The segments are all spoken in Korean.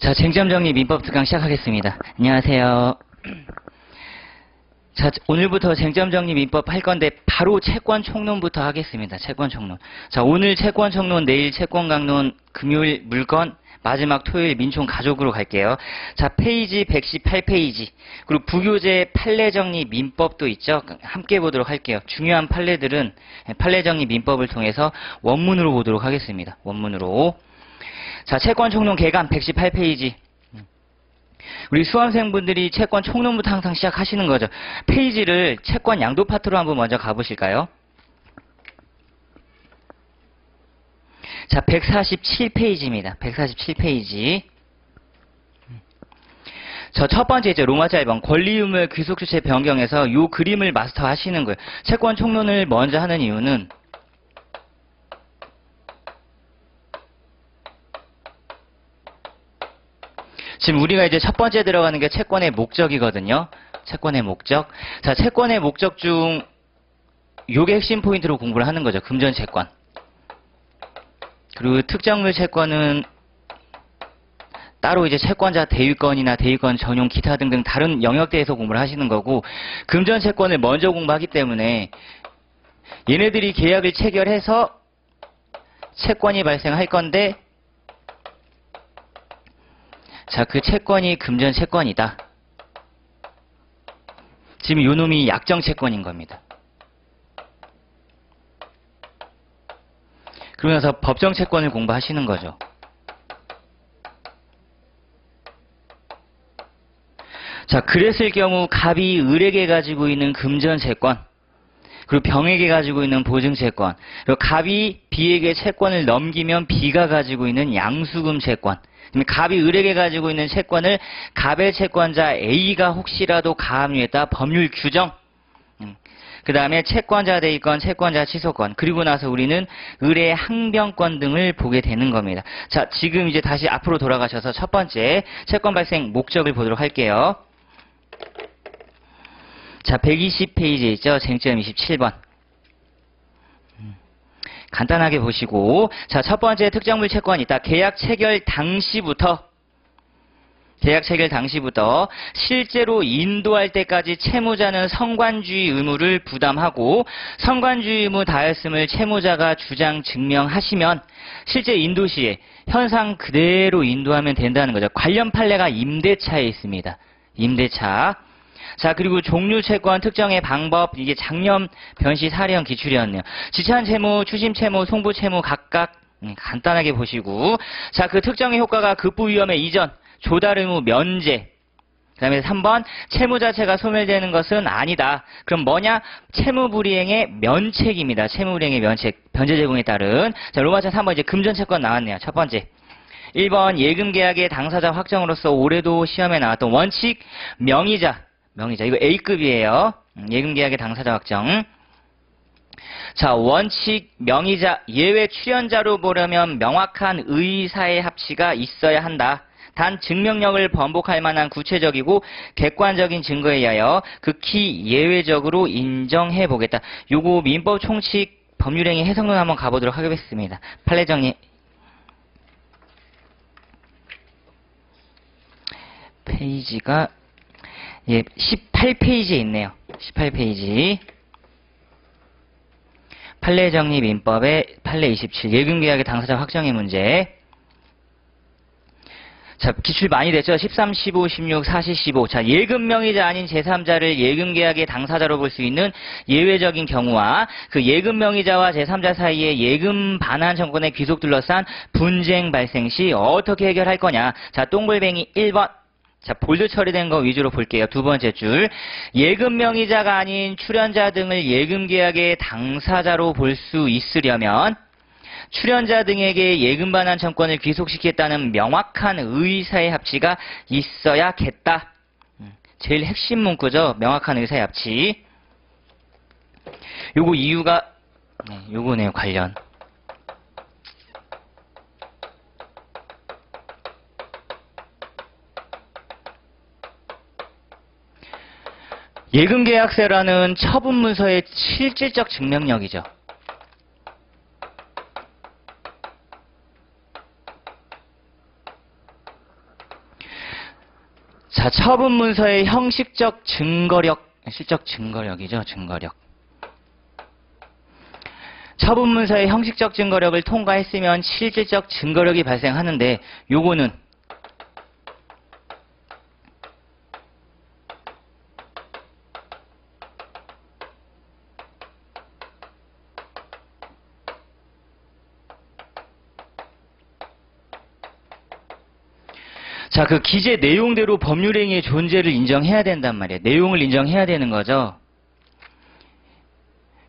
자, 쟁점 정리 민법 특강 시작하겠습니다. 안녕하세요. 자, 오늘부터 쟁점 정리 민법 할 건데 바로 채권 총론부터 하겠습니다. 채권 총론. 자, 오늘 채권 총론, 내일 채권 각론, 금요일 물권, 마지막 토요일 민총 가족으로 갈게요. 자, 페이지 118페이지. 그리고 부교재 판례 정리 민법도 있죠. 함께 보도록 할게요. 중요한 판례들은 판례 정리 민법을 통해서 원문으로 보도록 하겠습니다. 원문으로. 자, 채권 총론 개간 118페이지. 우리 수험생분들이 채권 총론부터 항상 시작하시는 거죠. 페이지를 채권 양도 파트로 한번 먼저 가보실까요? 자, 147페이지입니다. 147페이지. 저 첫 번째 이제 로마자 1번 권리유물 귀속 주체 변경에서 요 그림을 마스터 하시는 거예요. 채권 총론을 먼저 하는 이유는 지금 우리가 이제 첫 번째 들어가는 게 채권의 목적이거든요. 채권의 목적. 자, 채권의 목적 중 요게 핵심 포인트로 공부를 하는 거죠. 금전 채권. 그리고 특정물 채권은 따로 이제 채권자 대위권이나 대위권 전용 기타 등등 다른 영역대에서 공부를 하시는 거고 금전 채권을 먼저 공부하기 때문에 얘네들이 계약을 체결해서 채권이 발생할 건데 자, 그 채권이 금전 채권이다. 지금 요 놈이 약정 채권인 겁니다. 그러면서 법정 채권을 공부하시는 거죠. 자, 그랬을 경우 갑이 을에게 가지고 있는 금전 채권, 그리고 병에게 가지고 있는 보증 채권, 그리고 갑이 B에게 채권을 넘기면 B가 가지고 있는 양수금 채권, 갑이 을에게 가지고 있는 채권을 갑의 채권자 A가 혹시라도 가압류했다 법률 규정, 그 다음에 채권자 대위권, 채권자 취소권, 그리고 나서 우리는 을의 항변권 등을 보게 되는 겁니다. 자, 지금 이제 다시 앞으로 돌아가셔서 첫 번째 채권 발생 목적을 보도록 할게요. 자, 120페이지에 있죠. 쟁점 27번. 간단하게 보시고 자, 첫 번째 특정물 채권이 있다. 계약 체결 당시부터 계약 체결 당시부터 실제로 인도할 때까지 채무자는 성관주의 의무를 부담하고 성관주의 의무 다했음을 채무자가 주장 증명하시면 실제 인도 시에 현상 그대로 인도하면 된다는 거죠. 관련 판례가 임대차에 있습니다. 임대차. 자, 그리고 종류 채권 특정의 방법, 이게 작년 변시 사례형 기출이었네요. 지찬 채무, 추심 채무, 송부 채무 각각 음, 간단하게 보시고 자, 그 특정의 효과가 급부 위험의 이전, 조달 의무 면제. 그 다음에 3번 채무 자체가 소멸되는 것은 아니다. 그럼 뭐냐? 채무 불이행의 면책입니다. 채무 불이행의 면책. 변제 제공에 따른 자, 로마차 3번 이제 금전 채권 나왔네요. 첫 번째. 1번 예금 계약의 당사자 확정으로서 올해도 시험에 나왔던 원칙 명의자 명의자 이거 A급이에요. 음, 예금 계약의 당사자 확정. 자, 원칙 명의자 예외 출연자로 보려면 명확한 의사의 합치가 있어야 한다. 단 증명력을 번복할 만한 구체적이고 객관적인 증거에 의하여 극히 예외적으로 인정해 보겠다. 요거 민법 총칙 법률행위 해석론 한번 가보도록 하겠습니다. 판례 정리. 페이지가 예, 18페이지에 있네요. 18페이지. 판례 정리 민법의 판례 27 예금 계약의 당사자 확정의 문제. 자, 기출 많이 됐죠? 13, 15, 16, 40, 15. 자, 예금 명의자 아닌 제3자를 예금 계약의 당사자로 볼 수 있는 예외적인 경우와 그 예금 명의자와 제3자 사이에 예금 반환 정권의 귀속 둘러싼 분쟁 발생 시 어떻게 해결할 거냐? 자, 동글뱅이 1번. 자, 볼드 처리된 거 위주로 볼게요. 두 번째 줄. 예금 명의자가 아닌 출연자 등을 예금 계약의 당사자로 볼 수 있으려면 출연자 등에게 예금 반환 청권을 귀속시키겠다는 명확한 의사의 합치가 있어야겠다. 음, 제일 핵심 문구죠. 명확한 의사의 합치. 요거 이유가 네, 요거네요. 관련. 예금 계약서라는 처분 문서의 실질적 증명력이죠. 자, 처분 문서의 형식적 증거력, 실적 증거력이죠, 증거력. 처분 문서의 형식적 증거력을 통과했으면 실질적 증거력이 발생하는데 요거는 자, 그 기재 내용대로 법률행위의 존재를 인정해야 된단 말이에요. 내용을 인정해야 되는 거죠.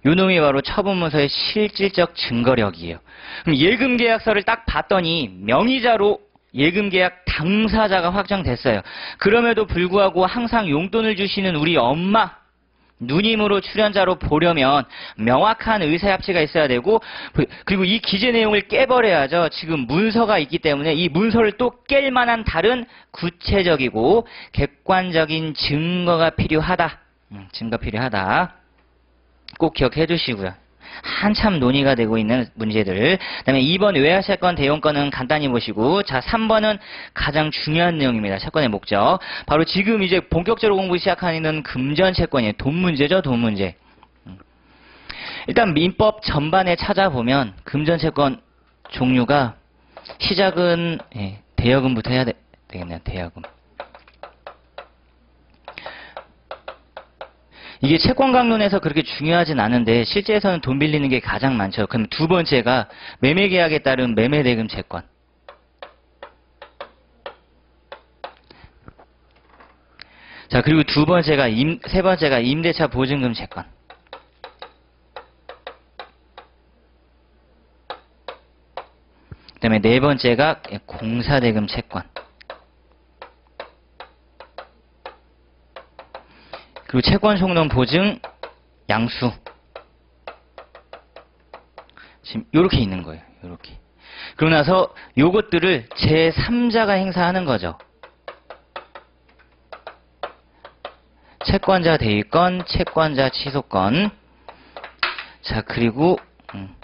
요 놈이 바로 처분문서의 실질적 증거력이에요. 그럼 예금계약서를 딱 봤더니 명의자로 예금계약 당사자가 확정됐어요. 그럼에도 불구하고 항상 용돈을 주시는 우리 엄마 누님으로 출연자로 보려면 명확한 의사합치가 있어야 되고 그리고 이 기재 내용을 깨버려야죠. 지금 문서가 있기 때문에 이 문서를 또 깰 만한 다른 구체적이고 객관적인 증거가 필요하다. 음, 증거 필요하다. 꼭 기억해 주시고요. 한참 논의가 되고 있는 문제들. 그 다음에 2번 외화 채권 대용권은 간단히 보시고, 자, 3번은 가장 중요한 내용입니다. 채권의 목적. 바로 지금 이제 본격적으로 공부 시작하는 금전 채권이에요. 돈 문제죠, 돈 문제. 음. 일단 민법 전반에 찾아보면 금전 채권 종류가 시작은 예, 대여금부터 해야 되, 되겠네요. 대여금. 이게 채권 강론에서 그렇게 중요하진 않은데 실제에서는 돈 빌리는 게 가장 많죠. 그럼 두 번째가 매매 계약에 따른 매매 대금 채권. 자, 그리고 두 번째가 임, 세 번째가 임대차 보증금 채권. 그다음에 네 번째가 공사대금 채권. 그리고 채권 속론 보증 양수 지금 이렇게 있는 거예요. 이렇게. 그러고 나서 요것들을 제3자가 행사하는 거죠. 채권자 대위권, 채권자 취소권. 자, 그리고 음.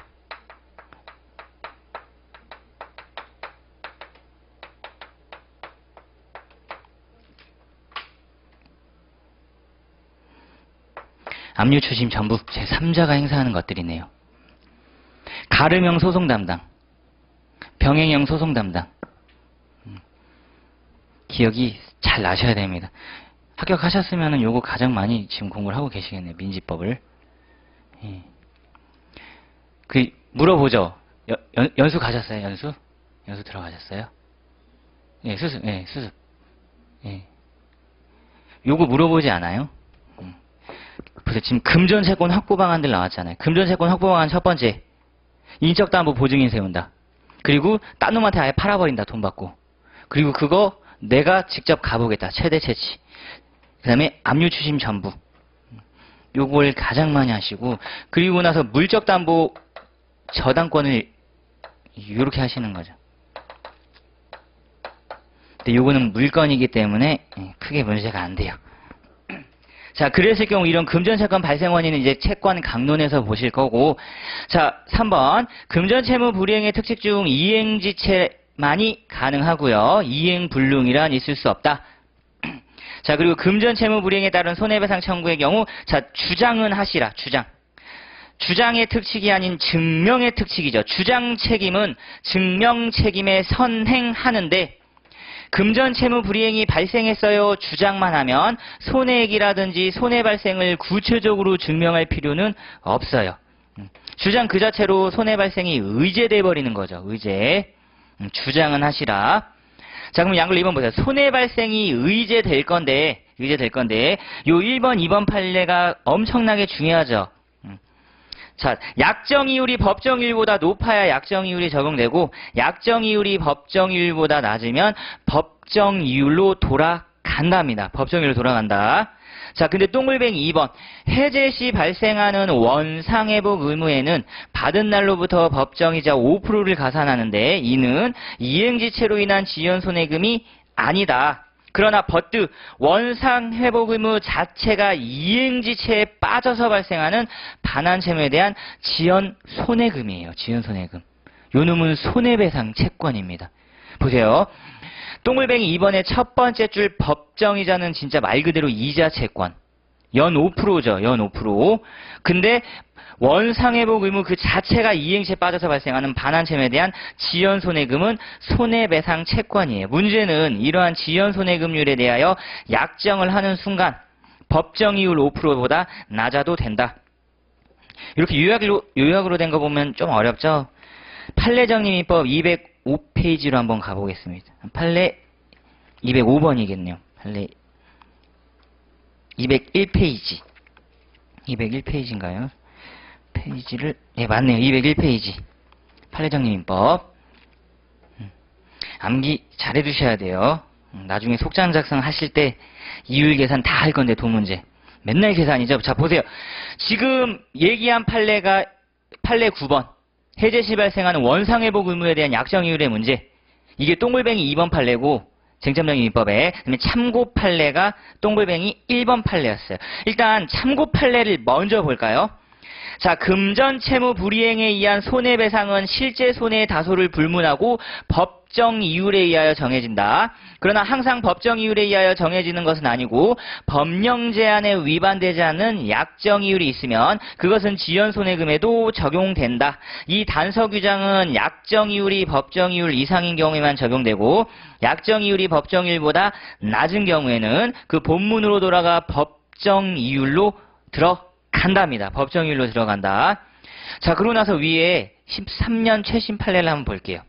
압류 추심 전부 제3자가 행사하는 것들이네요. 가름형 소송 담당, 병행형 소송 담당. 음, 기억이 잘 나셔야 됩니다. 합격하셨으면 요거 가장 많이 지금 공부를 하고 계시겠네요. 민지법을. 예. 그 물어보죠. 연, 연수 가셨어요? 연수? 연수 들어가셨어요? 예, 수습. 예, 수습. 예. 요거 물어보지 않아요? 그래서 지금 금전채권 확보 방안들 나왔잖아요. 금전채권 확보 방안 첫 번째. 인적담보 보증인 세운다. 그리고 딴 놈한테 아예 팔아버린다. 돈 받고. 그리고 그거 내가 직접 가보겠다. 최대 채치. 그 다음에 압류 추심 전부. 요걸 가장 많이 하시고 그리고 나서 물적 담보 저당권을 이렇게 하시는 거죠. 근데 요거는 물건이기 때문에 예, 크게 문제가 안 돼요. 자, 그랬을 경우 이런 금전채권 발생 원인은 이제 채권 강론에서 보실 거고, 자, 3번. 금전채무 불이행의 특징 중 이행지체만이 가능하고요. 이행불능이란 있을 수 없다. 자, 그리고 금전채무 불이행에 따른 손해배상 청구의 경우, 자, 주장은 하시라, 주장. 주장의 특칙이 아닌 증명의 특칙이죠. 주장 책임은 증명 책임에 선행하는데, 금전 채무 불이행이 발생했어요. 주장만 하면 손해액이라든지 손해 발생을 구체적으로 증명할 필요는 없어요. 음, 주장 그 자체로 손해 발생이 의제돼 버리는 거죠. 의제. 음, 주장은 하시라. 자, 그럼 양글 2번 보세요. 손해 발생이 의제될 건데, 의제될 건데, 요 1번, 2번 판례가 엄청나게 중요하죠. 자, 약정이율이 법정이율보다 높아야 약정이율이 적용되고 약정이율이 법정이율보다 낮으면 법정이율로 돌아간답니다. 법정이율로 돌아간다. 자, 근데 동글뱅이 2번. 해제 시 발생하는 원상회복 의무에는 받은 날로부터 법정이자 5%를 가산하는데 이는 이행지체로 인한 지연 손해금이 아니다. 그러나 버트 원상 회복 의무 자체가 이행지체에 빠져서 발생하는 반환 채무에 대한 지연 손해금이에요. 지연 손해금. 요 놈은 손해배상 채권입니다. 보세요. 동글뱅이 2번의 첫 번째 줄 법정이자는 진짜 말 그대로 이자 채권. 연 5%죠. 연 5%. 근데 원상회복 의무 그 자체가 이행시에 빠져서 발생하는 반환채무에 대한 지연 손해금은 손해배상 채권이에요. 문제는 이러한 지연 손해금률에 대하여 약정을 하는 순간 법정 이율 5%보다 낮아도 된다. 이렇게 요약으로, 요약으로 된 거 보면 좀 어렵죠? 판례정리민법 205페이지로 한번 가보겠습니다. 판례 205번이겠네요. 판례 201페이지. 201페이지인가요? 페이지를, 네, 맞네요. 201페이지. 판례정리 민법. 음, 암기 잘 해두셔야 돼요. 음, 나중에 속장 작성 하실 때 이율 계산 다 할 건데, 도문제. 맨날 계산이죠. 자, 보세요. 지금 얘기한 판례가 판례 9번. 해제 시 발생하는 원상회복 의무에 대한 약정 이율의 문제. 이게 동글뱅이 2번 판례고 쟁점적인 민법에 그다음에 참고 판례가 동글뱅이 1번 판례였어요. 일단 참고 판례를 먼저 볼까요? 자, 금전 채무 불이행에 의한 손해배상은 실제 손해의 다소를 불문하고 법정 이율에 의하여 정해진다. 그러나 항상 법정 이율에 의하여 정해지는 것은 아니고 법령 제한에 위반되지 않는 약정 이율이 있으면 그것은 지연 손해금에도 적용된다. 이 단서 규정은 약정 이율이 법정 이율 이상인 경우에만 적용되고 약정 이율이 법정 이율보다 낮은 경우에는 그 본문으로 돌아가 법정 이율로 들어 간답니다. 법정일로 들어간다. 자, 그러고 나서 위에 13년 최신 판례를 한번 볼게요.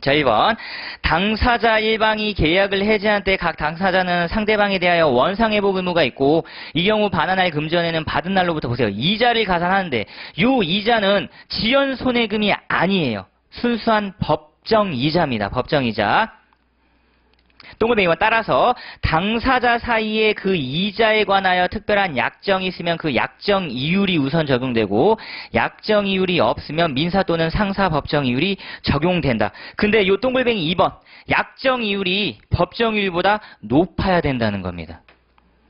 자, 1번. 당사자 일방이 계약을 해제한 때 각 당사자는 상대방에 대하여 원상회복 의무가 있고 이 경우 반환할 금전에는 받은 날로부터 보세요. 이자를 가산하는데 요 이자는 지연 손해금이 아니에요. 순수한 법정 이자입니다. 법정 이자. 동글뱅이와 따라서 당사자 사이에 그 이자에 관하여 특별한 약정이 있으면 그 약정 이율이 우선 적용되고 약정 이율이 없으면 민사 또는 상사 법정 이율이 적용된다. 근데 요 동글뱅이 2번 약정 이율이 법정 이율보다 높아야 된다는 겁니다.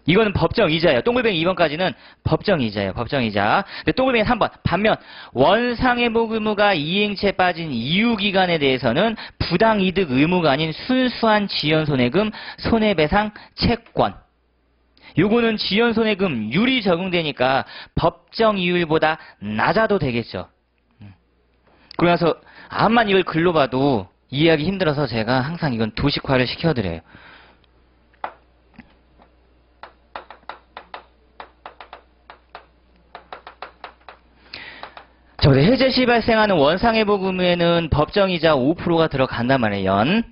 이거는 법정 이자예요. 동글뱅이 2번까지는 법정 이자예요. 법정 이자. 근데 동글뱅이 3번. 반면 원상회복 의무가 이행체에 빠진 이유 기간에 대해서는 부당 이득 의무가 아닌 순수한 지연 손해금 손해배상 채권. 요거는 지연 손해금 율이 적용되니까 법정 이율보다 낮아도 되겠죠. 음. 그러고 나서 암만 이걸 글로 봐도 이해하기 힘들어서 제가 항상 이건 도식화를 시켜드려요. 자, 우리 해제 시 발생하는 원상회복 의무에는 법정이자 5%가 들어간단 말이에요, 연.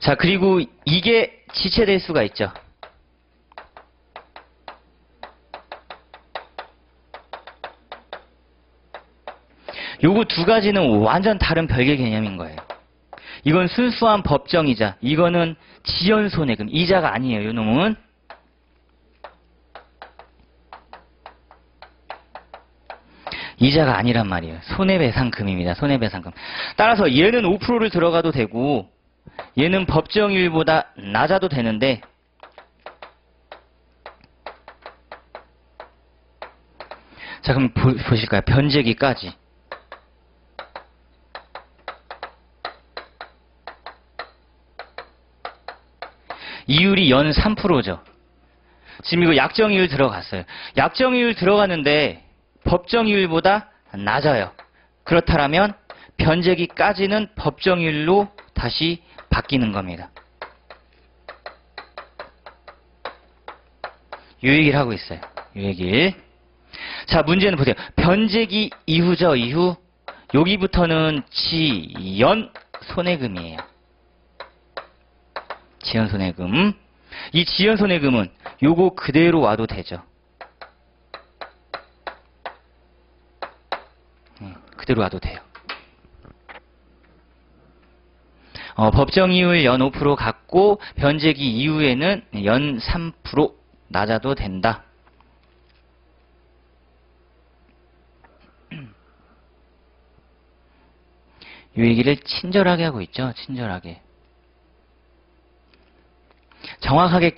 자, 그리고 이게 지체될 수가 있죠. 요거 두 가지는 완전 다른 별개 개념인 거예요. 이건 순수한 법정이자, 이거는 지연 손해금, 이자가 아니에요, 요 놈은. 이자가 아니란 말이에요. 손해배상금입니다. 손해배상금. 따라서 얘는 5%를 들어가도 되고 얘는 법정일보다 낮아도 되는데 자 그럼 보, 보실까요? 변제기까지 이율이 연 3%죠. 지금 이거 약정이율 들어갔어요. 약정이율 들어갔는데 법정이율보다 낮아요. 그렇다면 변제기까지는 법정이율로 다시 바뀌는 겁니다. 요 얘기를 하고 있어요. 요 얘기를. 자, 문제는 보세요. 변제기 이후죠, 이후. 여기부터는 지연 손해금이에요. 지연 손해금. 이 지연 손해금은 요거 그대로 와도 되죠. 그대로 와도 돼요. 어, 법정 이율 연5% 갖고 변제기 이후에는 연 3% 낮아도 된다. 이 얘기를 친절하게 하고 있죠. 친절하게. 정확하게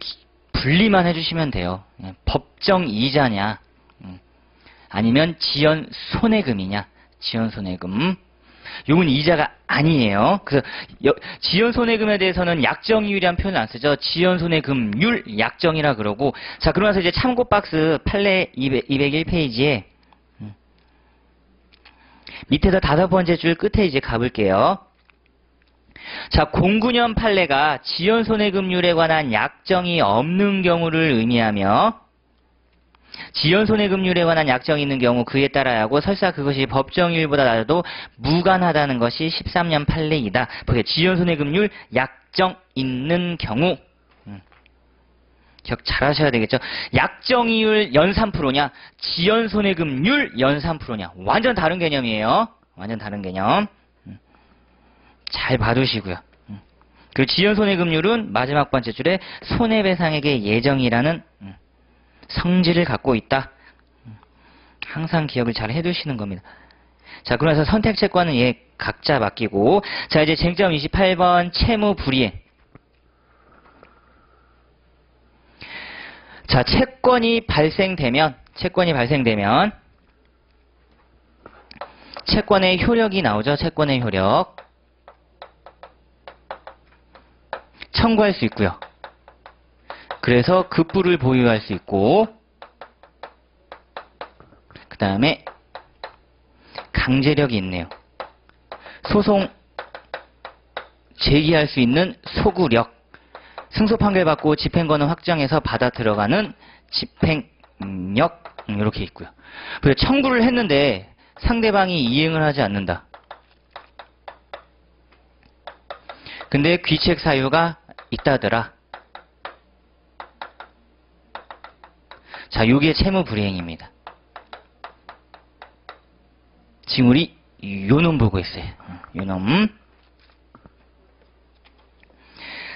분리만 해주시면 돼요. 예, 법정 이자냐, 음, 아니면 지연 손해금이냐. 지연손해금. 요건 이자가 아니에요. 그래서 여- 지연손해금에 대해서는 약정이율이라는 표현을 안 쓰죠. 지연손해금률 약정이라 그러고 자 그러면서 이제 참고 박스 판례 200, 201페이지에 음. 밑에서 다섯 번째 줄 끝에 이제 가볼게요. 자, 09년 판례가 지연손해금률에 관한 약정이 없는 경우를 의미하며 지연 손해금률에 관한 약정이 있는 경우 그에 따라야 하고 설사 그것이 법정일보다 낮아도 무관하다는 것이 13년 판례이다. 보세요. 지연 손해금률 약정 있는 경우 음. 기억 잘 하셔야 되겠죠. 약정이율 연 3%냐 지연 손해금률 연 3%냐 완전 다른 개념이에요. 완전 다른 개념. 음. 잘 봐두시고요. 음. 그리고 지연 손해금률은 마지막 번째 줄에 손해배상액의 예정이라는 음. 성질을 갖고 있다. 음, 항상 기억을 잘 해두시는 겁니다. 자, 그러면서 선택 채권은 얘 각자 맡기고, 자, 이제 쟁점 28번 채무 불이행. 자, 채권이 발생되면, 채권이 발생되면, 채권의 효력이 나오죠. 채권의 효력. 청구할 수 있고요. 그래서 급부를 보유할 수 있고 그 다음에 강제력이 있네요. 소송 제기할 수 있는 소구력 승소 판결 받고 집행권을 확정해서 받아 들어가는 집행력 음, 이렇게 있고요. 그래서 청구를 했는데 상대방이 이행을 하지 않는다. 근데 귀책 사유가 있다더라. 자, 요게 채무 불이행입니다. 지금 우리 요놈 보고 있어요. 음, 요놈.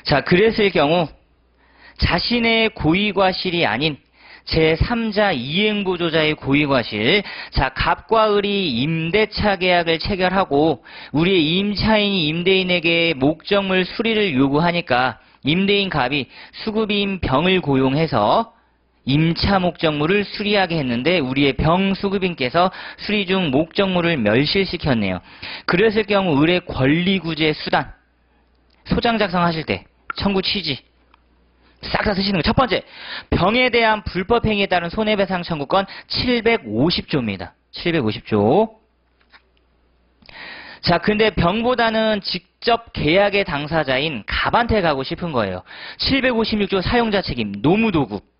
자, 그랬을 경우 자신의 고의과실이 아닌 제3자 이행보조자의 고의과실, 자, 갑과 을이 임대차 계약을 체결하고 우리의 임차인이 임대인에게 목적물 수리를 요구하니까 임대인 갑이 수급인 병을 고용해서 임차 목적물을 수리하게 했는데 우리의 병 수급인께서 수리 중 목적물을 멸실시켰네요. 그랬을 경우 을의 권리구제 수단 소장 작성하실 때 청구 취지 싹 다 쓰시는 거. 첫 번째, 병에 대한 불법 행위에 따른 손해배상 청구권 750조입니다. 750조. 자, 근데 병보다는 직접 계약의 당사자인 갑한테 가고 싶은 거예요. 756조 사용자 책임, 노무도급.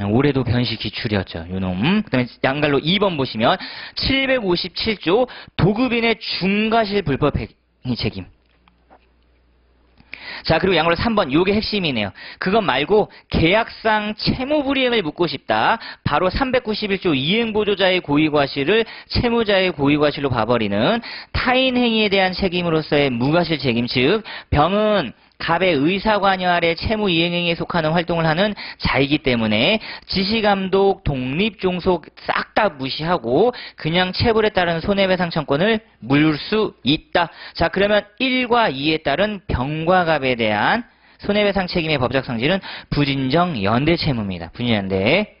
올해도 변시 기출이었죠. 요놈. 그 다음에 양갈로 2번 보시면 757조 도급인의 중과실 불법 행위 책임. 자, 그리고 양으로 3번. 요게 핵심이네요. 그것 말고 계약상 채무 불이행을 묻고 싶다. 바로 391조 이행보조자의 고의과실을 채무자의 고의과실로 봐버리는 타인 행위에 대한 책임으로서의 무과실 책임, 즉 병은 갑의 의사관여 아래 채무 이행행위에 속하는 활동을 하는 자이기 때문에 지시감독, 독립종속 싹 다 무시하고 그냥 체불에 따른 손해배상 청권을 물을 수 있다. 자 그러면 1과 2에 따른 병과 갑에 대한 손해배상 책임의 법적 성질은 부진정 연대 채무입니다. 부진연대.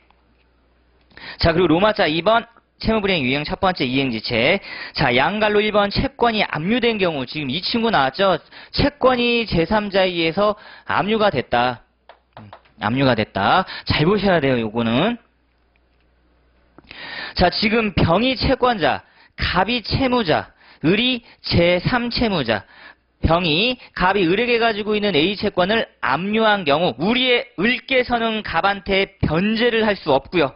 자 그리고 로마자 2번 채무불이행 유형 첫 번째 이행지체. 자, 양갈로 1번 채권이 압류된 경우, 지금 이 친구 나왔죠? 채권이 제3자에 의해서 압류가 됐다. 음, 압류가 됐다. 잘 보셔야 돼요, 요거는. 자, 지금 병이 채권자, 갑이 채무자, 을이 제3채무자. 병이 갑이 을에게 가지고 있는 A 채권을 압류한 경우 우리의 을께서는 갑한테 변제를 할 수 없고요.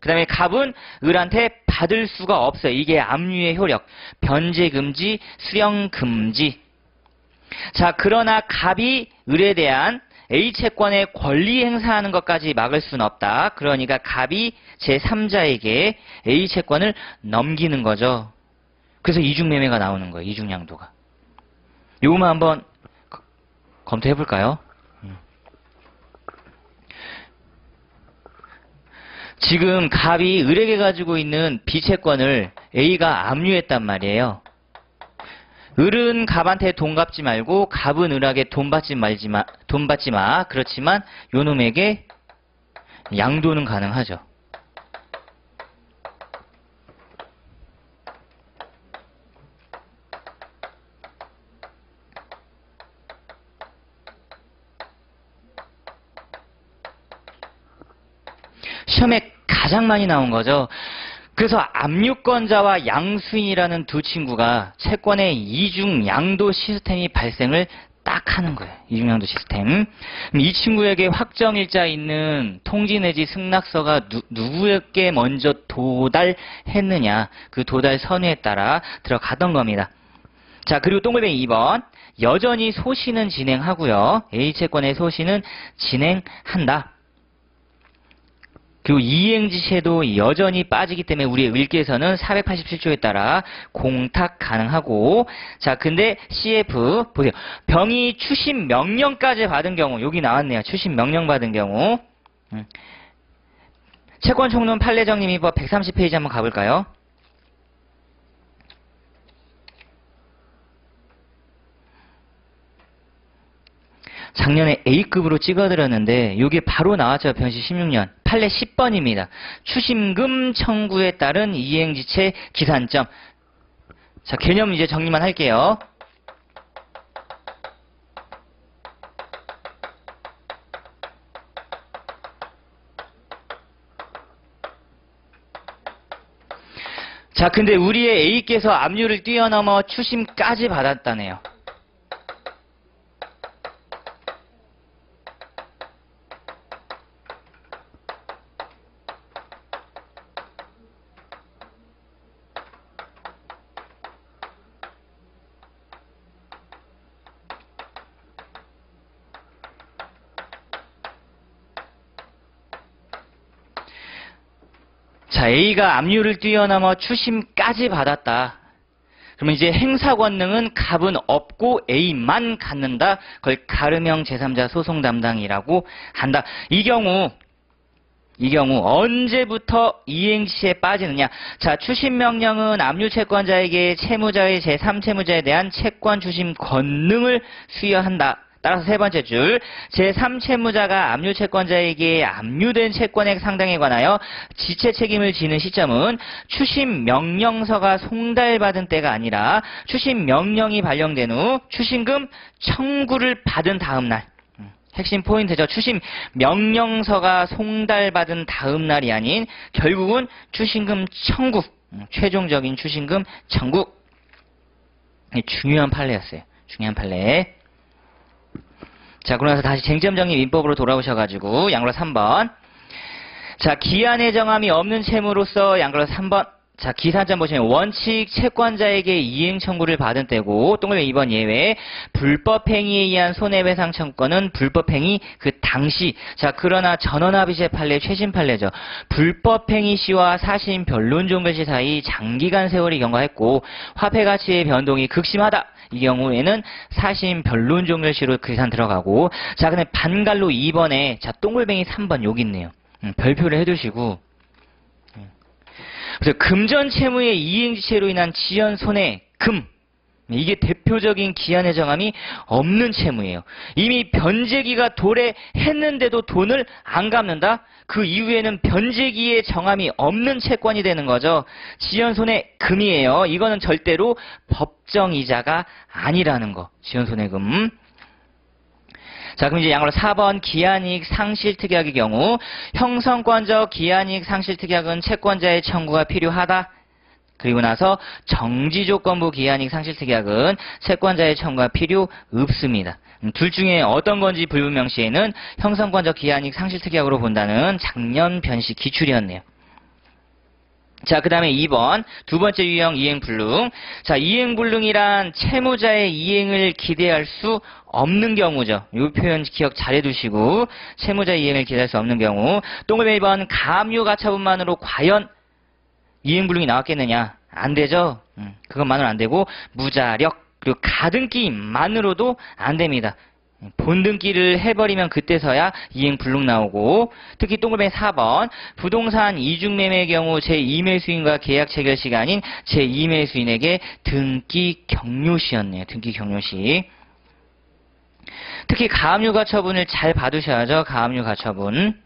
그 다음에 갑은 을한테 받을 수가 없어요. 이게 압류의 효력. 변제 금지, 수령 금지. 자, 그러나 갑이 을에 대한 A 채권의 권리 행사하는 것까지 막을 수는 없다. 그러니까 갑이 제3자에게 A 채권을 넘기는 거죠. 그래서 이중매매가 나오는 거예요. 이중양도가. 요거만 한번 검토해 볼까요? 지금 갑이 을에게 가지고 있는 비채권을 A가 압류했단 말이에요. 을은 갑한테 돈 갚지 말고 갑은 을에게 돈 받지 말지 마, 돈 받지 마. 그렇지만 요놈에게 양도는 가능하죠. 시험에 가장 많이 나온 거죠. 그래서 압류권자와 양수인이라는 두 친구가 채권의 이중 양도 시스템이 발생을 딱 하는 거예요. 이중양도 시스템. 이 친구에게 확정일자 있는 통지 내지 승낙서가 누, 누구에게 먼저 도달했느냐 그 도달 선회에 따라 들어가던 겁니다. 자 그리고 동글뱅이 2번 여전히 소시는 진행하고요. A채권의 소시는 진행한다. 그리고 이행지체도 여전히 빠지기 때문에 우리의 을께서는 487조에 따라 공탁 가능하고 자 근데 CF 보세요 병이 추심 명령까지 받은 경우 여기 나왔네요 추심 명령 받은 경우 음. 채권 총론 판례정림 입법 130페이지 한번 가볼까요? 작년에 A급으로 찍어드렸는데 이게 바로 나왔죠. 변시 16년. 판례 10번입니다. 추심금 청구에 따른 이행지체 기산점. 자, 개념 이제 정리만 할게요. 자, 근데 우리의 A께서 압류를 뛰어넘어 추심까지 받았다네요. 자, A가 압류를 뛰어넘어 추심까지 받았다. 그러면 이제 행사 권능은 갑은 없고 A만 갖는다. 그걸 가름형 제3자 소송 담당이라고 한다. 이 경우 이 경우 언제부터 이행시에 빠지느냐? 자, 추심 명령은 압류 채권자에게 채무자의 제3채무자에 대한 채권 추심 권능을 수여한다. 따라서 세 번째 줄 제3채무자가 압류채권자에게 압류된 채권액 상당에 관하여 지체 책임을 지는 시점은 추심 명령서가 송달받은 때가 아니라 추심 명령이 발령된 후 추심금 청구를 받은 다음 날 음, 핵심 포인트죠. 추심 명령서가 송달받은 다음 날이 아닌 결국은 추심금 청구 음, 최종적인 추심금 청구 중요한 판례였어요. 중요한 판례. 자, 그러면서 다시 쟁점 정리 민법으로 돌아오셔가지고 양로 3번. 자, 기한의 정함이 없는 채무로서 양로 3번. 자, 기사점 보시면 원칙 채권자에게 이행 청구를 받은 때고 동그라미 2번 예외 불법 행위에 의한 손해배상 청구권은 불법 행위 그 당시 자 그러나 전원합의체 판례 최신 판례죠. 불법 행위 시와 사심 변론 종결시 사이 장기간 세월이 경과했고 화폐 가치의 변동이 극심하다. 이 경우에는 사심 변론 종결시로 계산 들어가고 자 근데 반갈로 2번에 자 동글뱅이 3번 여기 있네요. 음, 별표를 해두시고. 그래서 금전 채무의 이행지체로 인한 지연 손해 금 이게 대표적인 기한의 정함이 없는 채무예요. 이미 변제기가 도래했는데도 돈을 안 갚는다? 그 이후에는 변제기의 정함이 없는 채권이 되는 거죠. 지연손해 금이에요. 이거는 절대로 법정이자가 아니라는 거. 지연손해 금. 자, 그럼 이제 양으로 4번 기한이익 상실특약의 경우 형성권적 기한이익 상실특약은 채권자의 청구가 필요하다. 그리고 나서 정지조건부 기한이익 상실특약은 채권자의 청구가 필요 없습니다. 음, 둘 중에 어떤 건지 불분명 시에는 형성권적 기한이익 상실특약으로 본다는 작년 변시 기출이었네요. 자, 그 다음에 2번, 두 번째 유형 이행불능. 자, 이행불능이란 채무자의 이행을 기대할 수 없는 경우죠. 이 표현 기억 잘 해두시고, 채무자 이행을 기대할 수 없는 경우. 동글 1번, 감유 가처분만으로 과연 이행불능이 나왔겠느냐? 안 되죠? 음, 그것만으로 안 되고, 무자력, 그리고 가등기만으로도 안 됩니다. 본등기를 해버리면 그때서야 이행불능 나오고 특히 동글뱅이 4번 부동산 이중매매의 경우 제2매수인과 계약 체결 시간인 제2매수인에게 등기 격려시였네요. 등기 격려시. 특히 가압류 가처분을 잘 받으셔야죠. 가압류 가처분.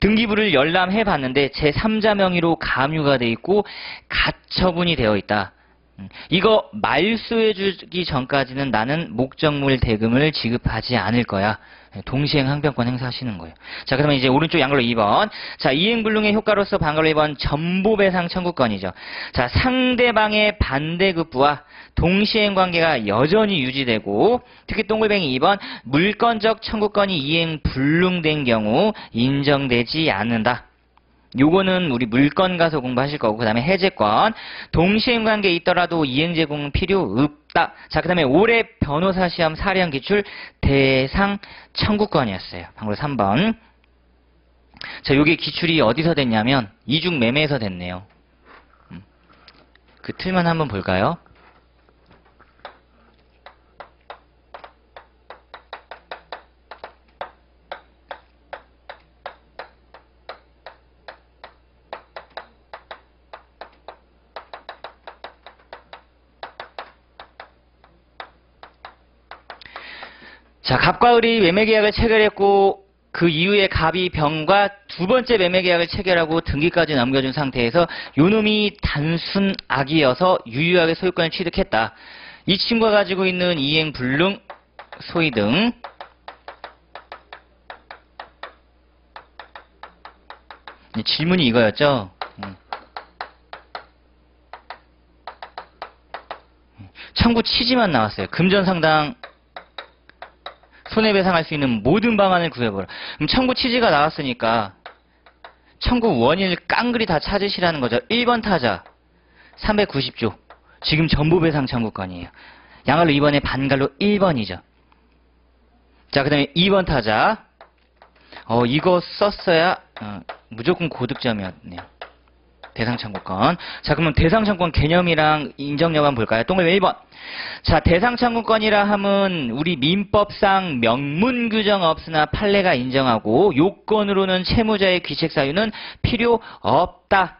등기부를 열람해 봤는데 제3자 명의로 가압류가 돼 있고 가처분이 되어 있다. 음, 이거 말소해 주기 전까지는 나는 목적물 대금을 지급하지 않을 거야. 동시행 항변권 행사하시는 거예요. 자, 그러면 이제 오른쪽 양걸로 2번. 자, 이행불능의 효과로서 반걸로 2번 전보배상 청구권이죠. 자, 상대방의 반대급부와 동시행 관계가 여전히 유지되고 특히 동글뱅이 2번 물권적 청구권이 이행 불능된 경우 인정되지 않는다. 요거는 우리 물건 가서 공부하실 거고 그 다음에 해제권 동시행 관계 있더라도 이행 제공 필요 없다. 자 그 다음에 올해 변호사 시험 사례형 기출 대상 청구권이었어요. 방금 3번. 자 요게 기출이 어디서 됐냐면 이중 매매에서 됐네요. 음. 그 틀만 한번 볼까요? 자, 갑과 을이 매매 계약을 체결했고 그 이후에 갑이 병과 두 번째 매매 계약을 체결하고 등기까지 넘겨준 상태에서 요놈이 단순 악이어서 유유하게 소유권을 취득했다. 이 친구가 가지고 있는 이행 불능 소위 등 질문이 이거였죠. 음. 청구 취지만 나왔어요. 금전상당 손해배상할 수 있는 모든 방안을 구해보라. 그럼 청구 취지가 나왔으니까 청구 원인을 깡그리 다 찾으시라는 거죠. 1번 타자 390조 지금 전부 배상 청구권이에요. 양갈로 2번에 반갈로 1번이죠. 자, 그 다음에 2번 타자 어, 이거 썼어야 어, 무조건 고득점이었네요. 대상 청구권. 자, 그러면 대상 청구권 개념이랑 인정 한번 볼까요? 동그라미 1번. 자, 대상 청구권이라 함은 우리 민법상 명문 규정 없으나 판례가 인정하고 요건으로는 채무자의 귀책 사유는 필요 없다.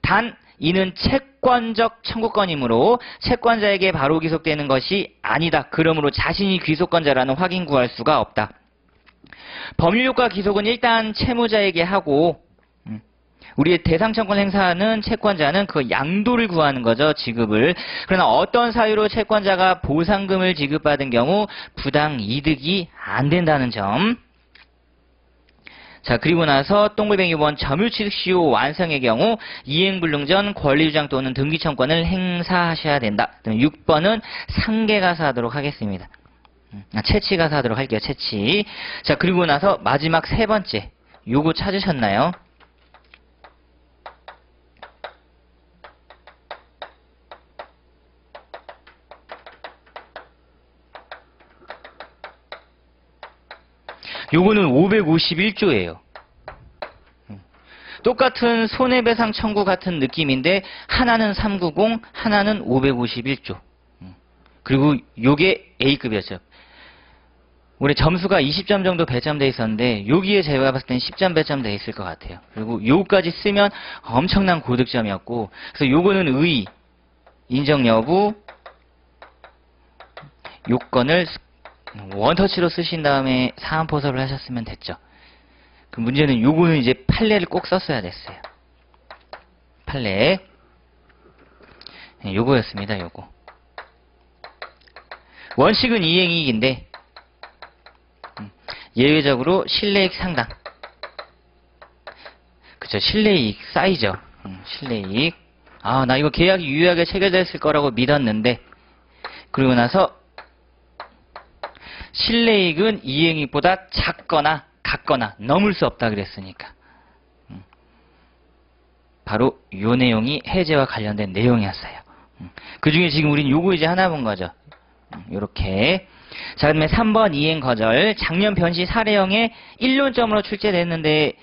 단 이는 채권적 청구권이므로 채권자에게 바로 귀속되는 것이 아니다. 그러므로 자신이 귀속권자라는 확인 구할 수가 없다. 법률효과 기속은 일단 채무자에게 하고 우리의 대상청권 행사는 채권자는 그 양도를 구하는 거죠. 지급을. 그러나 어떤 사유로 채권자가 보상금을 지급받은 경우 부당 이득이 안 된다는 점. 자, 그리고 나서 동글뱅이 5번 점유취득 시효 완성의 경우 이행불능 전 권리주장 또는 등기청권을 행사하셔야 된다. 6번은 상계가사하도록 하겠습니다. 아, 채취가사하도록 할게요. 채취. 자, 그리고 나서 마지막 세 번째. 요거 찾으셨나요? 요거는 551조예요. 똑같은 손해배상 청구 같은 느낌인데 하나는 390, 하나는 551조. 그리고 요게 A급이었죠. 올해 점수가 20점 정도 배점돼 있었는데 여기에 제가 봤을 땐 10점 배점돼 있을 것 같아요. 그리고 요까지 쓰면 엄청난 고득점이었고 그래서 요거는 의, 인정 여부, 요건을 원터치로 쓰신 다음에 사안포설을 하셨으면 됐죠. 그 문제는 요거는 이제 판례를 꼭 썼어야 됐어요. 판례. 네, 요거였습니다, 요거. 원칙은 이행이익인데, 음, 예외적으로 실내익 상당. 그쵸, 실내이익 쌓이죠. 음, 실내이익. 아, 나 이거 계약이 유효하게 체결됐을 거라고 믿었는데, 그리고 나서 실내익은 이행익보다 작거나 같거나 넘을 수 없다 그랬으니까. 음. 바로 요 내용이 해제와 관련된 내용이었어요. 음. 그 중에 지금 우린 요거 이제 하나 본 거죠. 음, 자, 그다음에 3번 이행 거절. 작년 변시 사례형에 1년점으로 출제됐는데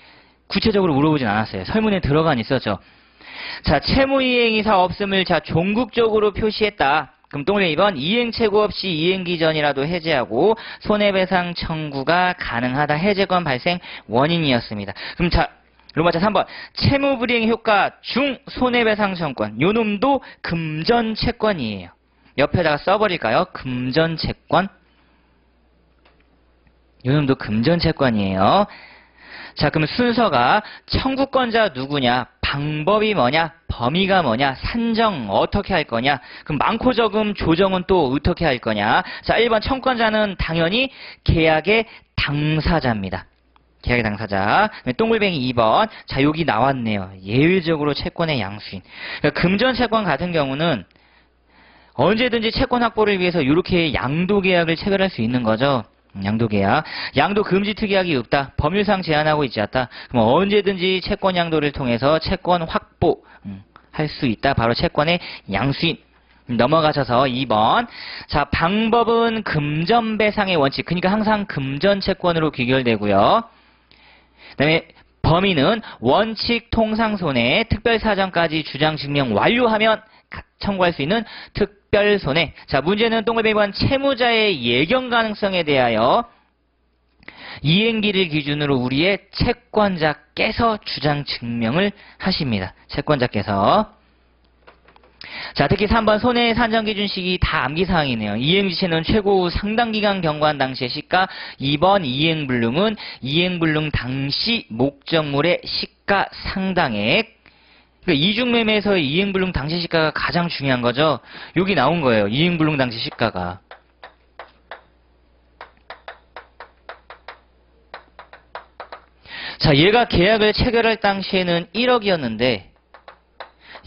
구체적으로 물어보진 않았어요. 설문에 들어간 있었죠. 자, 채무 이행이사 없음을 자 종국적으로 표시했다. 동그라미 2번 이행체고 없이 이행기 전이라도 해제하고 손해배상 청구가 가능하다 해제권 발생 원인이었습니다. 그럼 자 로마자 3번 채무불이행 효과 중 손해배상 청권 요 놈도 금전 채권이에요. 옆에다가 써버릴까요? 금전 채권 요 놈도 금전 채권이에요. 자, 그럼 순서가 청구권자 누구냐? 방법이 뭐냐, 범위가 뭐냐, 산정 어떻게 할 거냐, 그럼 많고 적음 조정은 또 어떻게 할 거냐. 자, 1번 청권자는 당연히 계약의 당사자입니다. 계약의 당사자. 동글뱅이 2번. 자, 여기 나왔네요. 예외적으로 채권의 양수인. 그러니까 금전 채권 같은 경우는 언제든지 채권 확보를 위해서 이렇게 양도 계약을 체결할 수 있는 거죠. 음, 양도 계약. 양도 금지 특약이 없다. 법률상 제한하고 있지 않다. 그럼 언제든지 채권 양도를 통해서 채권 확보 음, 할수 있다. 바로 채권의 양수인. 넘어가셔서 2번. 자, 방법은 금전 배상의 원칙. 그러니까 항상 금전 채권으로 귀결되고요. 그다음에 범위는 원칙 통상 손해 특별 사정까지 주장 증명 완료하면 가- 청구할 수 있는 특 별 손해. 자, 문제는 동글베이번 채무자의 예견 가능성에 대하여 이행기를 기준으로 우리의 채권자께서 주장 증명을 하십니다. 채권자께서. 자, 특히 3번 손해 산정 기준 시기 다 암기 사항이네요. 이행 지체는 최고 상당 기간 경과한 당시의 시가, 2번 이행 불능은 이행 불능 당시 목적물의 시가 상당액. 그러니까 이중 매매에서 이행 불능 당시 시가가 가장 중요한 거죠. 여기 나온 거예요. 이행 불능 당시 시가가. 자, 얘가 계약을 체결할 당시에는 1억이었는데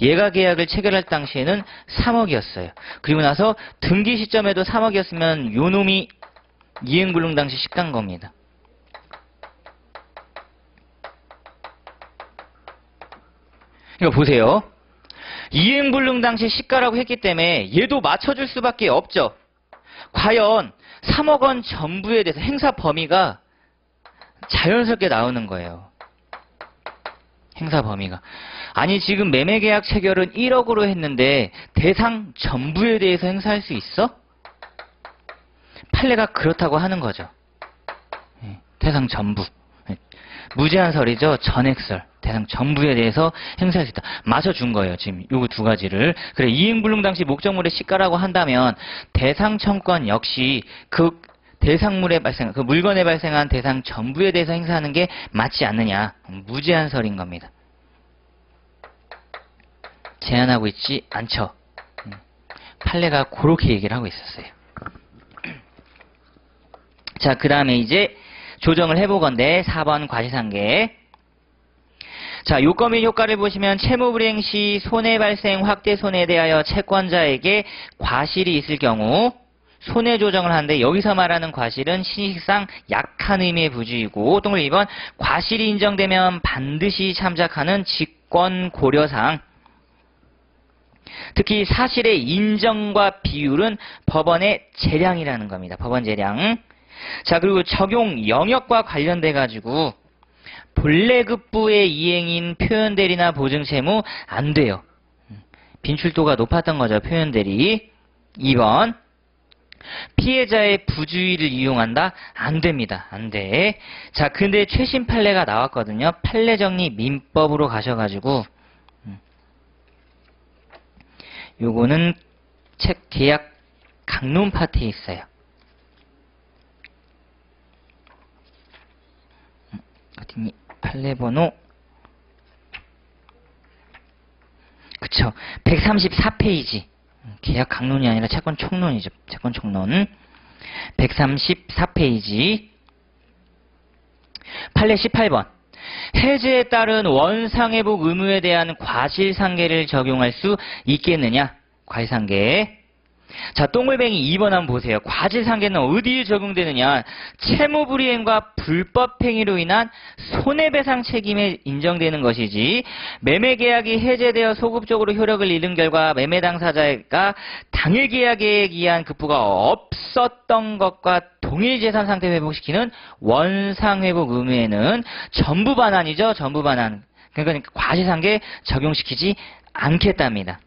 얘가 계약을 체결할 당시에는 3억이었어요. 그리고 나서 등기 시점에도 3억이었으면 요 놈이 이행불능 당시 시가인 겁니다. 이거 보세요. 이행불능 당시 시가라고 했기 때문에 얘도 맞춰줄 수밖에 없죠. 과연 3억 원 전부에 대해서 행사 범위가 자연스럽게 나오는 거예요. 행사 범위가. 아니 지금 매매계약 체결은 1억으로 했는데 대상 전부에 대해서 행사할 수 있어? 판례가 그렇다고 하는 거죠. 예, 대상 전부. 예, 무제한설이죠. 전액설. 대상 전부에 대해서 행사할 수 있다. 맞춰준 거예요. 지금 요거 두 가지를. 그래 이행불능 당시 목적물의 시가라고 한다면 대상 청권 역시 그 대상물에 발생, 그 물건에 발생한 대상 전부에 대해서 행사하는 게 맞지 않느냐. 무제한설인 겁니다. 제한하고 있지 않죠. 음, 판례가 그렇게 얘기를 하고 있었어요. 자, 그 다음에 이제 조정을 해보건데 4번 과시상계. 자, 요건 및 효과를 보시면 채무불이행 시 손해 발생 확대 손해에 대하여 채권자에게 과실이 있을 경우 손해 조정을 하는데 여기서 말하는 과실은 신식상 약한 의미의 부주의고 동글 2번 과실이 인정되면 반드시 참작하는 직권 고려사항 특히 사실의 인정과 비율은 법원의 재량이라는 겁니다. 법원 재량. 자, 그리고 적용 영역과 관련돼 가지고 본래급부의 이행인 표현대리나 보증채무 안 돼요. 빈출도가 높았던 거죠. 표현대리. 2번. 피해자의 부주의를 이용한다? 안 됩니다. 안 돼. 자, 근데 최신 판례가 나왔거든요. 판례 정리 민법으로 가셔가지고 요거는 책 계약 강론 파트에 있어요. 어디니? 판례 번호 그쵸. 134페이지. 계약 강론이 아니라 채권 총론이죠. 채권 총론. 134페이지. 판례 18번. 해제에 따른 원상회복 의무에 대한 과실상계를 적용할 수 있겠느냐? 과실상계. 자, 동글뱅이 2번 한번 보세요. 과실상계는 어디에 적용되느냐? 채무불이행과 불법행위로 인한 손해배상 책임에 인정되는 것이지 매매계약이 해제되어 소급적으로 효력을 잃은 결과 매매 당사자가 당일 계약에 의한 급부가 없었던 것과 동일 재산 상태 회복시키는 원상회복 의무에는 전부 반환이죠. 전부 반환. 그러니까 과실상계 적용시키지 않겠답니다.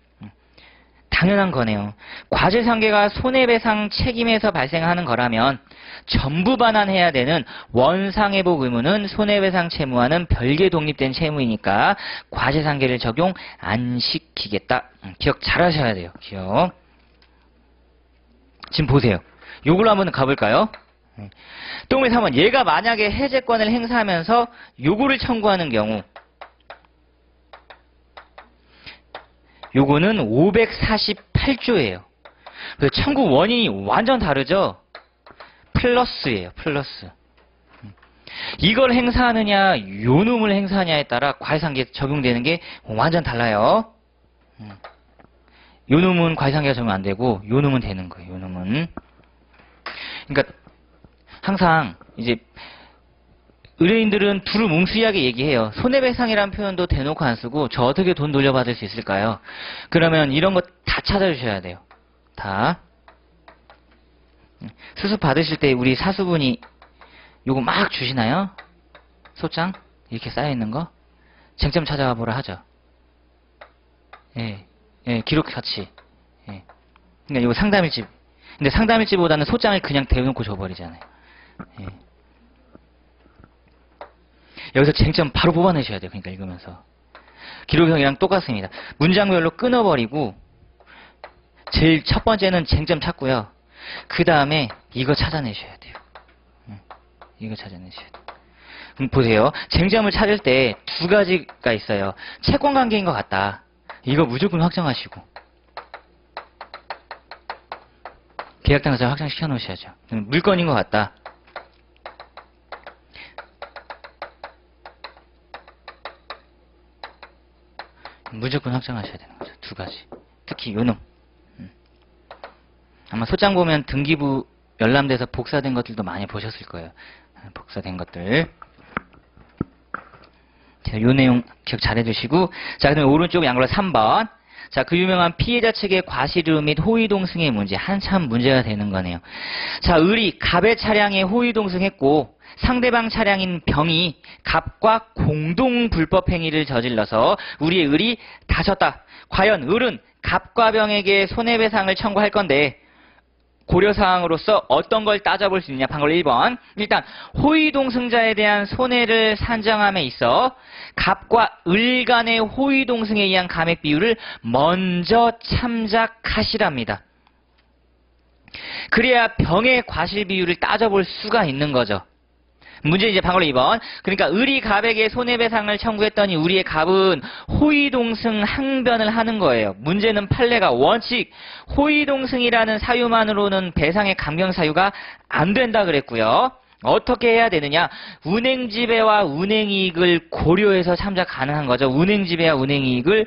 당연한 거네요. 과실상계가 손해배상 책임에서 발생하는 거라면 전부 반환해야 되는 원상회복 의무는 손해배상 채무와는 별개 독립된 채무이니까 과실상계를 적용 안 시키겠다. 음, 기억 잘 하셔야 돼요. 기억. 지금 보세요. 요걸로 한번 가볼까요? 동물 3번 얘가 만약에 해제권을 행사하면서 요구를 청구하는 경우 요거는 548조예요. 그래서 청구 원인이 완전 다르죠? 플러스예요, 플러스. 음. 이걸 행사하느냐, 요 놈을 행사하냐에 따라 과세상계 적용되는 게 완전 달라요. 음. 요 놈은 과세상계가 적용 안 되고, 요 놈은 되는 거예요, 요 놈은. 그러니까, 항상, 이제, 의뢰인들은 두루 뭉수이하게 얘기해요. 손해배상이라는 표현도 대놓고 안 쓰고 저 어떻게 돈 돌려받을 수 있을까요? 그러면 이런 거 다 찾아주셔야 돼요. 다. 수습 받으실 때 우리 사수분이 요거 막 주시나요? 소장? 이렇게 쌓여있는 거? 쟁점 찾아와 보라 하죠. 예, 예, 기록 같이. 예. 그러니까 이거 상담일집. 근데 상담일집보다는 소장을 그냥 대놓고 줘버리잖아요. 예. 여기서 쟁점 바로 뽑아내셔야 돼요. 그러니까 읽으면서. 기록형이랑 똑같습니다. 문장별로 끊어버리고 제일 첫 번째는 쟁점 찾고요. 그 다음에 이거 찾아내셔야 돼요. 음, 이거 찾아내셔야 돼요. 그럼 보세요. 쟁점을 찾을 때 두 가지가 있어요. 채권 관계인 것 같다. 이거 무조건 확정하시고. 계약 당사 확정시켜 놓으셔야죠. 음, 물건인 것 같다. 무조건 확정하셔야 되는 거죠. 두 가지. 특히 요놈. 음. 아마 소장 보면 등기부 열람돼서 복사된 것들도 많이 보셨을 거예요. 아, 복사된 것들. 자, 요 내용 기억 잘 해두시고. 자, 그다음에 오른쪽 양글로 3번. 자, 그 유명한 피해자 측의 과실의무 및 호위동승의 문제. 한참 문제가 되는 거네요. 자, 을이 갑의 차량에 호위동승했고, 상대방 차량인 병이 갑과 공동 불법 행위를 저질러서 우리의 을이 다쳤다. 과연 을은 갑과 병에게 손해배상을 청구할 건데 고려사항으로서 어떤 걸 따져볼 수 있느냐? 방금 1번. 일단 호위동승자에 대한 손해를 산정함에 있어 갑과 을 간의 호위동승에 의한 감액 비율을 먼저 참작하시랍니다. 그래야 병의 과실 비율을 따져볼 수가 있는 거죠. 문제 이제 방금 2번. 그러니까 을이 갑에게 손해배상을 청구했더니 우리의 갑은 호위동승 항변을 하는 거예요. 문제는 판례가 원칙 호위동승이라는 사유만으로는 배상의 감경 사유가 안 된다 그랬고요. 어떻게 해야 되느냐? 운행 지배와 운행 이익을 고려해서 참작 가능한 거죠. 운행 지배와 운행 이익을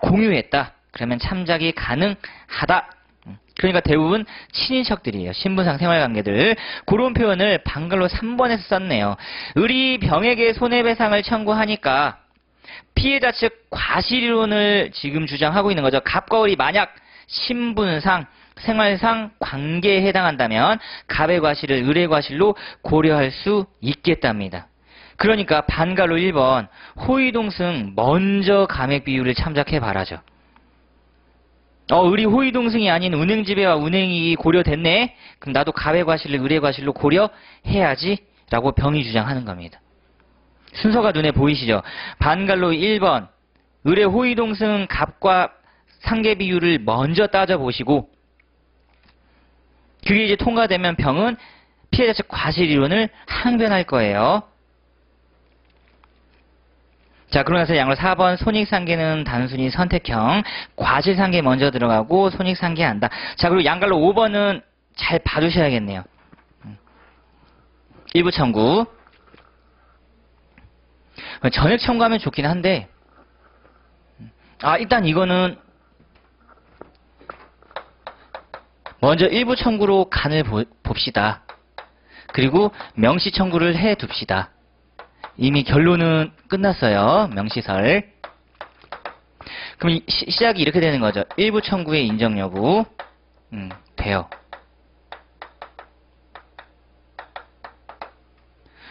공유했다. 그러면 참작이 가능하다. 그러니까 대부분 친인척들이에요. 신분상 생활관계들. 그런 표현을 방글로 3번에서 썼네요. 을이 병에게 손해배상을 청구하니까 피해자 측 과실이론을 지금 주장하고 있는 거죠. 갑과 을이 만약 신분상 생활상 관계에 해당한다면 갑의 과실을 을의 과실로 고려할 수 있겠답니다. 그러니까 반갈로 1번 호위동승 먼저 감액 비율을 참작해 봐라죠. 어, 을이 호위동승이 아닌 운행 지배와 운행이익이 고려됐네? 그럼 나도 가외 과실을 의뢰 과실로 고려해야지? 라고 병이 주장하는 겁니다. 순서가 눈에 보이시죠? 반갈로 1번 의뢰 호위동승 값과 상계 비율을 먼저 따져 보시고 그게 이제 통과되면 병은 피해자 측 과실 이론을 항변할 거예요. 자, 그러면서 양로 4번 손익상계는 단순히 선택형, 과실상계 먼저 들어가고 손익상계 한다. 자, 그리고 양갈로 5번은 잘 봐두셔야겠네요. 음. 일부 청구. 전액 청구하면 좋긴 한데, 음. 아, 일단 이거는 먼저 일부 청구로 간을 보, 봅시다. 그리고 명시 청구를 해 둡시다. 이미 결론은 끝났어요. 명시설. 그럼 시, 작이 이렇게 되는 거죠. 일부 청구의 인정 여부. 음, 돼요.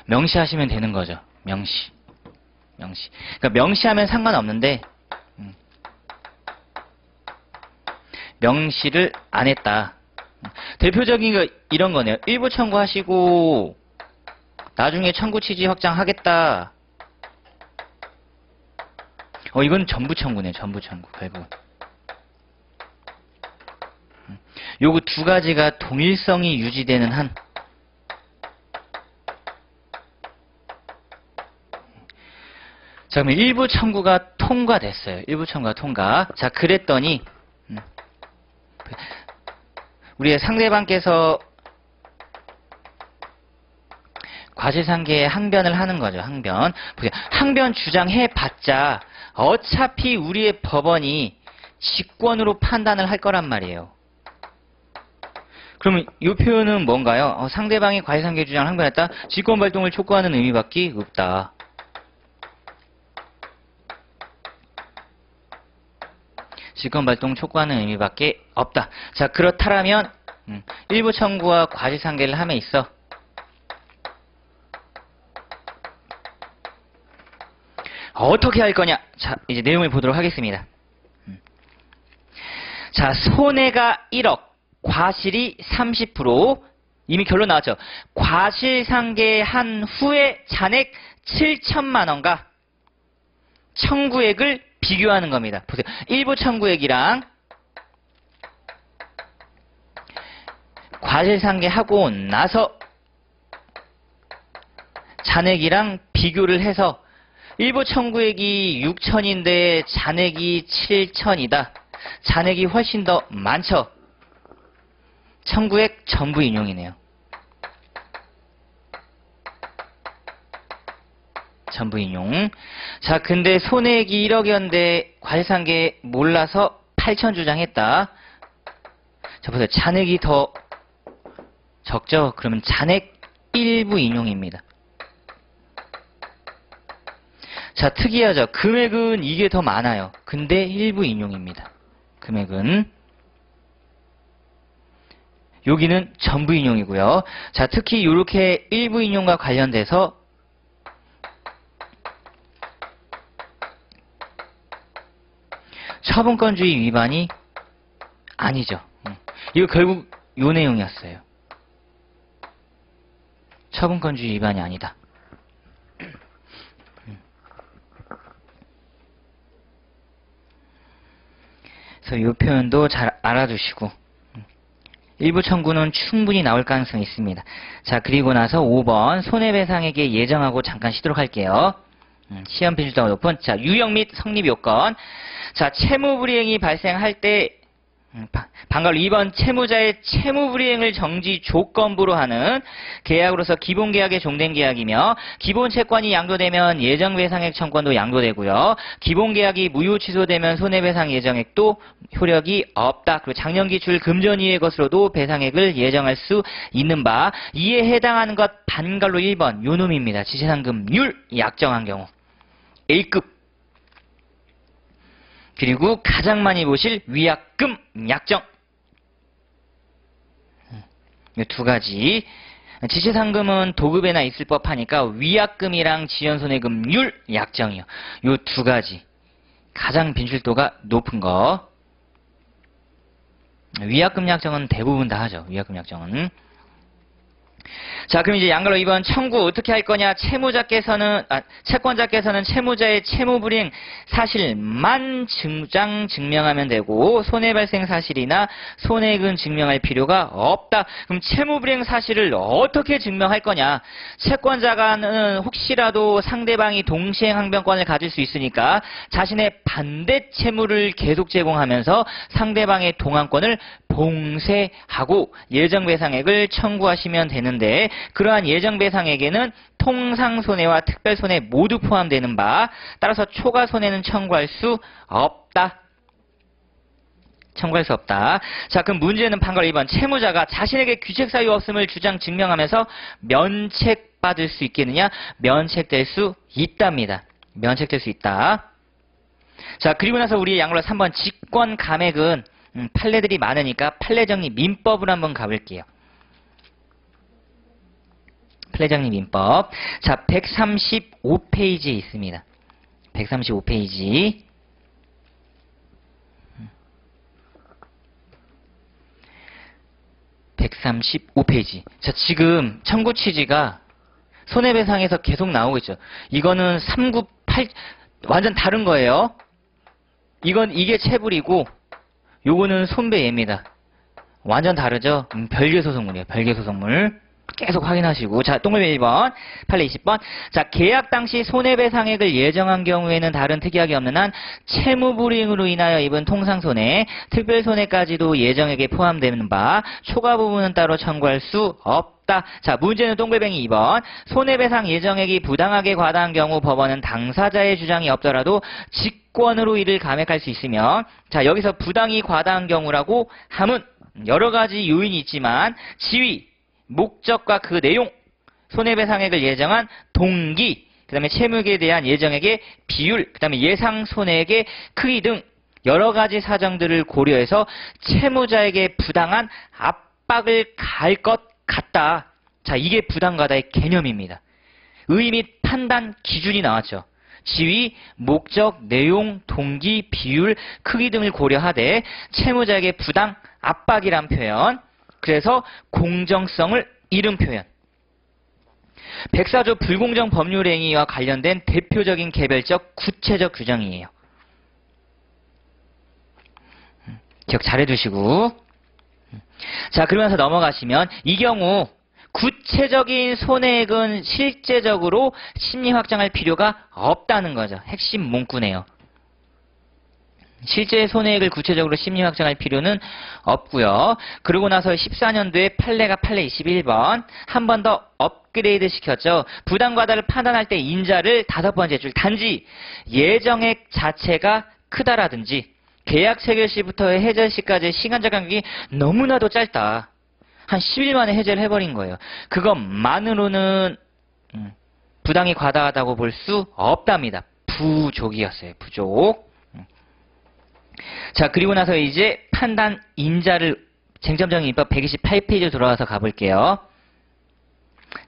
명시하시면 되는 거죠. 명시. 명시. 그러니까 명시하면 상관없는데 음, 명시를 안 했다. 대표적인 거 이런 거네요. 일부 청구하시고 나중에 청구 취지 확장하겠다. 어, 이건 전부 청구네, 전부 청구, 결국은. 음. 요거 두 가지가 동일성이 유지되는 한, 자, 그러면 일부 청구가 통과됐어요. 일부 청구가 통과. 자, 그랬더니, 음, 우리의 상대방께서 과실상계에 항변을 하는 거죠. 항변. 항변 주장해봤자 어차피 우리의 법원이 직권으로 판단을 할 거란 말이에요. 그러면 이 표현은 뭔가요? 어, 상대방이 과실상계 주장을 항변했다. 직권 발동을 촉구하는 의미밖에 없다. 직권 발동 촉구하는 의미밖에 없다. 자, 그렇다면 음, 일부 청구와 과실상계를 함에 있어 어떻게 할 거냐? 자, 이제 내용을 보도록 하겠습니다. 음. 자, 손해가 1억, 과실이 30%, 이미 결론 나왔죠. 과실 상계한 후에 잔액 7천만 원과 청구액을 비교하는 겁니다. 보세요. 일부 청구액이랑 과실 상계하고 나서 잔액이랑 비교를 해서 일부 청구액이 6천인데 잔액이 7천이다. 잔액이 훨씬 더 많죠. 청구액 전부 인용이네요. 전부 인용. 자, 근데 손해액이 1억이었는데 과실상계 몰라서 8천 주장했다. 자, 보세요. 잔액이 더 적죠? 그러면 잔액 일부 인용입니다. 자, 특이하죠? 금액은 이게 더 많아요. 근데 일부 인용입니다. 금액은. 여기는 전부 인용이고요. 자, 특히 이렇게 일부 인용과 관련돼서 처분권주의 위반이 아니죠. 음. 이거 결국 요 내용이었어요. 처분권주의 위반이 아니다. 그래서 이 표현도 잘 알아두시고 일부 청구는 충분히 나올 가능성이 있습니다. 자 그리고 나서 5번 손해배상에게 예정하고 잠깐 쉬도록 할게요. 음, 시험 빈출도가 높은 자 유형 및 성립 요건 자 채무 불이행이 발생할 때 음, 방금 2번 채무자의 채무불이행을 정지 조건부로 하는 계약으로서 기본 계약에 종된 계약이며 기본 채권이 양도되면 예정배상액 청권도 양도되고요. 기본 계약이 무효 취소되면 손해배상 예정액도 효력이 없다. 그리고 작년기출 금전 이의 것으로도 배상액을 예정할 수 있는 바 이에 해당하는 것 반갈로 1번 요놈입니다. 지체상금률 약정한 경우 A급 그리고 가장 많이 보실 위약금 약정. 이 두 가지. 지체상금은 도급에나 있을 법하니까 위약금이랑 지연손해금률 약정이요. 이 두 가지. 가장 빈출도가 높은 거. 위약금 약정은 대부분 다 하죠. 위약금 약정은. 자, 그럼 이제 양갈로 2번 청구 어떻게 할 거냐? 채무자께서는 아, 채권자께서는 채무자의 채무 불이행 사실만 증장 증명하면 되고 손해 발생 사실이나 손해액은 증명할 필요가 없다. 그럼 채무 불이행 사실을 어떻게 증명할 거냐? 채권자가는 혹시라도 상대방이 동시행 항변권을 가질 수 있으니까 자신의 반대 채무를 계속 제공하면서 상대방의 동항권을 봉쇄하고 예정 배상액을 청구하시면 되는 데 그러한 예정배상액에는 통상손해와 특별손해 모두 포함되는 바 따라서 초과손해는 청구할 수 없다. 청구할 수 없다. 자, 그럼 문제는 판결 2번. 채무자가 자신에게 귀책 사유 없음을 주장 증명하면서 면책받을 수 있겠느냐? 면책될 수 있답니다. 면책될 수 있다. 자, 그리고 나서 우리 양으로 3번 직권 감액은 음, 판례들이 많으니까 판례 정리 민법을 한번 가볼게요. 플레장님 민법. 자, 135페이지에 있습니다. 135페이지. 135페이지. 자, 지금 청구 취지가 손해배상에서 계속 나오고 있죠. 이거는 398, 완전 다른 거예요. 이건, 이게 채불이고, 요거는 손배예입니다. 완전 다르죠? 음, 별개 소송물이에요. 별개 소송물. 계속 확인하시고. 자 동글비 1번 판례 20번. 자 계약 당시 손해배상액을 예정한 경우에는 다른 특약이 없는 한 채무불이행으로 인하여 입은 통상손해 특별손해까지도 예정액에 포함되는 바 초과 부분은 따로 청구할 수 없다. 자 문제는 동글뱅이 2번. 손해배상 예정액이 부당하게 과다한 경우 법원은 당사자의 주장이 없더라도 직권으로 이를 감액할 수 있으며 자 여기서 부당이 과다한 경우라고 함은 여러 가지 요인이 있지만 지위 목적과 그 내용, 손해배상액을 예정한 동기, 그 다음에 채무에 대한 예정액의 비율, 그 다음에 예상 손해액의 크기 등 여러 가지 사정들을 고려해서 채무자에게 부당한 압박을 가할 것 같다. 자, 이게 부당가다의 개념입니다. 의의 및 판단 기준이 나왔죠. 지위, 목적, 내용, 동기, 비율, 크기 등을 고려하되 채무자에게 부당 압박이란 표현, 그래서 공정성을 잃은 표현. 백사조 불공정 법률 행위와 관련된 대표적인 개별적 구체적 규정이에요. 음, 기억 잘 해두시고. 음. 자, 그러면서 넘어가시면 이 경우 구체적인 손해액은 실제적으로 심리 확장할 필요가 없다는 거죠. 핵심 문구네요. 실제 손해액을 구체적으로 심리 확정할 필요는 없고요. 그러고 나서 14년도에 판례가 판례 21번 한 번 더 업그레이드 시켰죠. 부당과다를 판단할 때 인자를 다섯 번째 줄 단지 예정액 자체가 크다라든지 계약 체결 시부터 해제 시까지의 시간적 간격이 너무나도 짧다. 한 10일 만에 해제를 해버린 거예요. 그것만으로는 음, 부당이 과다하다고 볼 수 없답니다. 부족이었어요. 부족. 자, 그리고 나서 이제 판단 인자를 쟁점적인 입법 128페이지 돌아와서 가볼게요.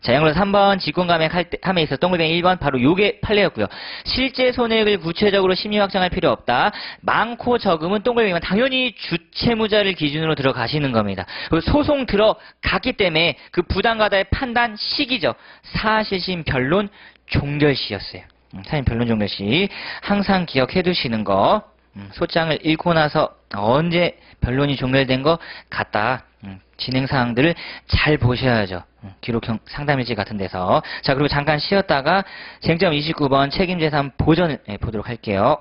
자, 양으로 3번 직권감액 할 때, 함에 있어 동글뱅이 1번 바로 요게 판례였고요. 실제 손해액을 구체적으로 심리 확정할 필요 없다. 많고 적음은 동글뱅이면 당연히 주채무자를 기준으로 들어가시는 겁니다. 소송 들어갔기 때문에 그 부당가다의 판단 시기죠. 사실심 변론 종결시였어요. 음, 사실 변론 종결시 항상 기억해 두시는 거 음, 소장을 읽고 나서 언제 변론이 종결된 것 같다. 음, 진행 사항들을 잘 보셔야죠. 음, 기록형 상담일지 같은 데서. 자, 그리고 잠깐 쉬었다가 쟁점 29번 책임재산 보전을 예, 보도록 할게요.